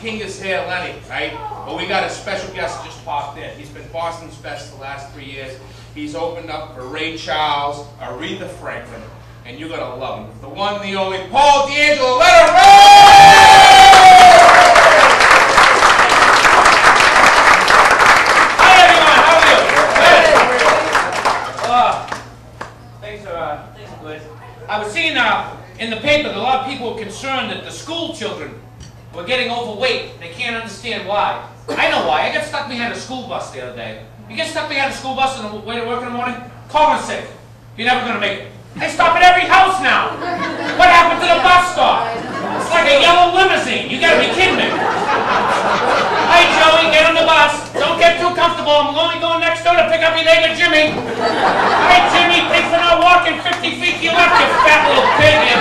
king is here, Lenny, right? But we got a special guest just popped in. He's been Boston's best the last three years. He's opened up for Ray Charles, Aretha Franklin, and you're gonna love him. The one the only Paul D'Angelo. Let him Hi everyone, how are you? Good. Uh, thanks for uh, good. I was seeing uh, in the paper that a lot of people were concerned that the school children were getting overweight. They can't understand why. I know why. I got stuck behind a school bus the other day. You get stuck behind a school bus on the way to work in the morning? Call and sick. You're never gonna make it. They stop at every house now. What happened to the bus stop? It's like a yellow limousine. You gotta be kidding me. Hi Joey, get on the bus. Don't get too comfortable. I'm only going next door to pick up your neighbor Jimmy. Hi Jimmy, thanks for not walking 50 feet to your left, you fat little pig. You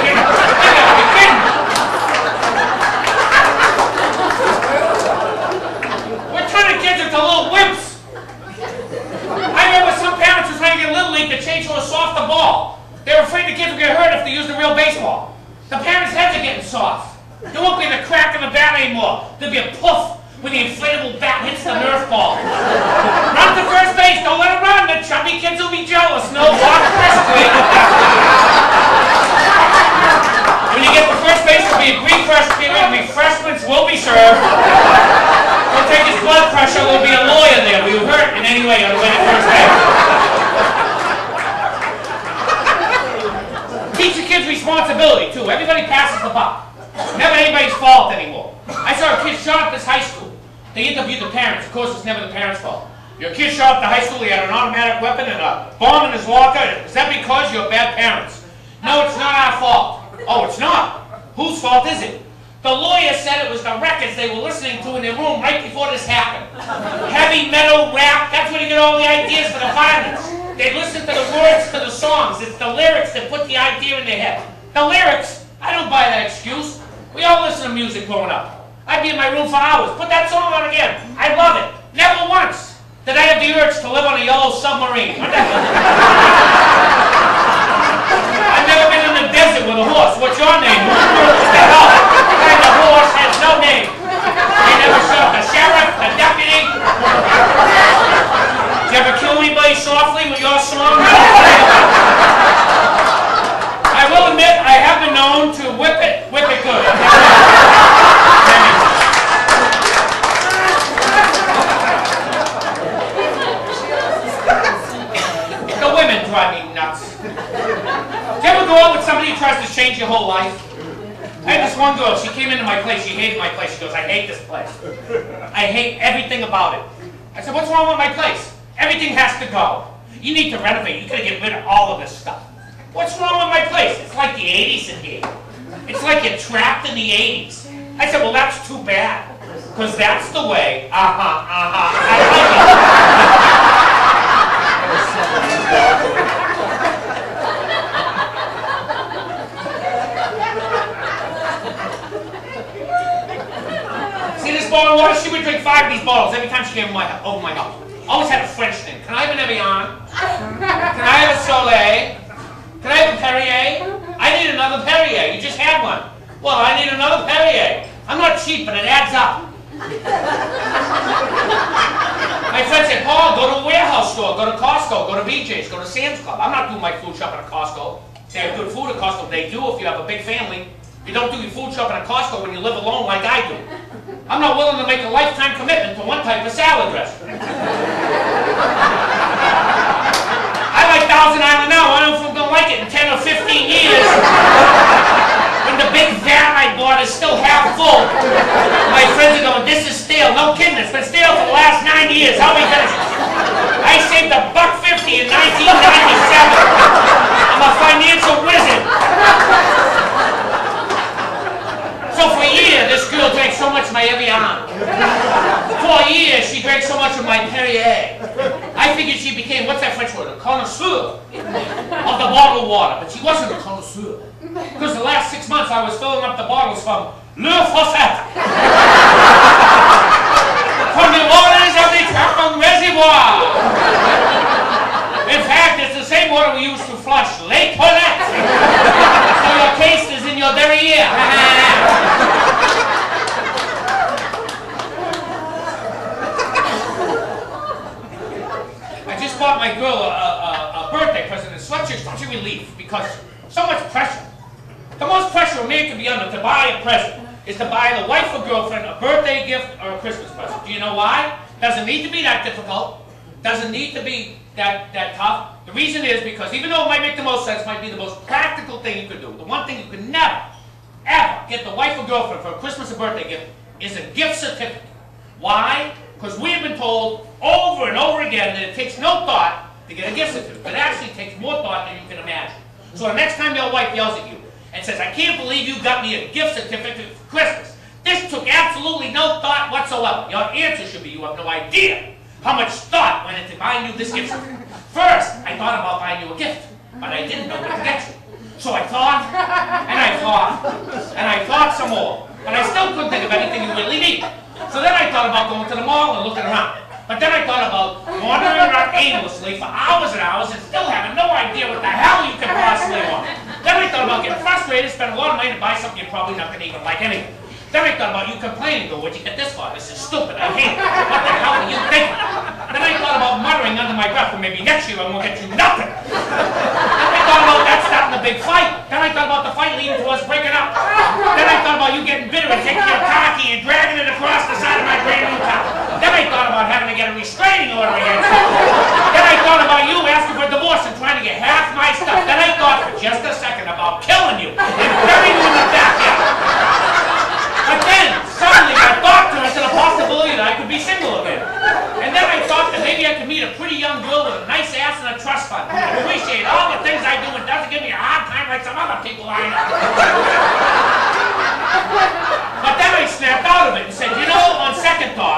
gotta be kidding me. We're turning kids into little wimps. I remember some parents were trying to get Little League to change to a softer ball. They were afraid the kids would get hurt if they used a real baseball. The parents' heads are getting soft. There won't be the crack in the bat anymore. There'll be a poof when the inflatable bat hits the Nerf ball. run to first base. Don't let it run. The chubby kids will be jealous. No walk briskly. when you get to first base, there'll be a brief rest period. Refreshments will be served. Don't take his blood pressure. There'll be a lawyer there. Were you hurt in any way on the way to first base? Teach your kids responsibility too. Everybody passes the buck. Never anybody's fault anymore. I saw a kid shot up this high school. They interviewed the parents. Of course, it's never the parents' fault. Your kid shot up the high school. He had an automatic weapon and a bomb in his locker. Is that because you're bad parents? No, it's not our fault. Oh, it's not. Whose fault is it? The lawyer said it was the records they were listening to in their room right before this happened. Heavy metal rap. That's where they get all the ideas for the violence. They listen to the words to the songs. It's the lyrics that put the idea in their head. The lyrics? I don't buy that excuse. We all listen to music growing up. I'd be in my room for hours. Put that song on again. I love it. Never once did I have the urge to live on a yellow submarine. I've never been in the desert with a horse. What's your name? What the hell? kind of horse has no name. You never saw the sheriff, the deputy. Did you ever kill anybody softly with your song? I will admit I have been known to whip it, whip it good. the women drive me nuts. Do you ever go out with somebody who tries to change your whole life? I had this one girl, she came into my place, she hated my place. She goes, I hate this place. I hate everything about it. I said, what's wrong with my place? Everything has to go. You need to renovate. You gotta get rid of all of this stuff. What's wrong with my place? It's like the 80s in here. It's like you're trapped in the 80s. I said, well, that's too bad. Because that's the way. Uh-huh, uh-huh. I like it. This of water? She would drink five of these bottles every time she came my, over oh my house. Always had a French thing. Can I have an Evian? Can I have a Soleil? Can I have a Perrier? I need another Perrier. You just had one. Well, I need another Perrier. I'm not cheap, but it adds up. My friend said, Paul, go to a warehouse store, go to Costco, go to BJ's, go to Sam's Club. I'm not doing my food shopping at Costco. They have good food at Costco. They do if you have a big family. You don't do your food shopping at Costco when you live alone like I do. I'm not willing to make a lifetime commitment to one type of salad dressing. I like Thousand Island now. I don't know if I'm going to like it in 10 or 15 years. When the big vat I bought is still half full. My friends are going, this is stale. No kidding, it's been stale for the last nine years. How many times? I saved a buck fifty in 1997. I'm a financial wizard. So for a year, this girl drank so much of my Evian. For a year, she drank so much of my Perrier. I figured she became, what's that French word, a connoisseur of the bottled water. But she wasn't a connoisseur. Because the last six months, I was filling up the bottles from Le Fosset. from the waters of the Tarpon Reservoir. In fact, it's the same water we use to flush Les Toilettes. so your taste is in your derriere. Because so much pressure. The most pressure a man can be under to buy a present is to buy the wife or girlfriend a birthday gift or a Christmas present. Do you know why? Doesn't need to be that difficult. Doesn't need to be that, that tough. The reason is because even though it might make the most sense, might be the most practical thing you could do. The one thing you could never, ever get the wife or girlfriend for a Christmas or birthday gift is a gift certificate. Why? Because we have been told over and over again that it takes no thought to get a gift certificate. It actually takes more thought than you can imagine. So the next time your wife yells at you and says, I can't believe you got me a gift certificate for Christmas, this took absolutely no thought whatsoever. Your answer should be, you have no idea how much thought went into buying you this gift certificate. First, I thought about buying you a gift, but I didn't know what to get you. So I thought, and I thought, and I thought some more, and I still couldn't think of anything you really need. So then I thought about going to the mall and looking around. But then I thought about wandering aimlessly for hours and hours and still having no idea what the hell you could possibly want. Then I thought about getting frustrated, spend a lot of money to buy something you're probably not going to even like anyway. Then I thought about you complaining, go, what'd you get this for? This is stupid, I hate it. What the hell are you thinking? Then I thought about muttering under my breath, well maybe next year I won't get you nothing. Then I thought about that starting a big fight. Then I thought about the fight leading to us breaking up. Then I thought about you getting bitter and taking your car key and dragging it across the side of my brand new car. Then I thought about having to get a restraining order against you. Then I thought about you asking for a divorce and trying to get half my stuff. Then I thought for just a second about killing you and burying you in the backyard. But then, suddenly, my thought turned to the possibility that I could be single again. And then I thought that maybe I could meet a pretty young girl with a nice ass and a trust fund would appreciate all the things I do and doesn't give me a hard time like some other people I know. But then I snapped out of it and said, you know, on second thought,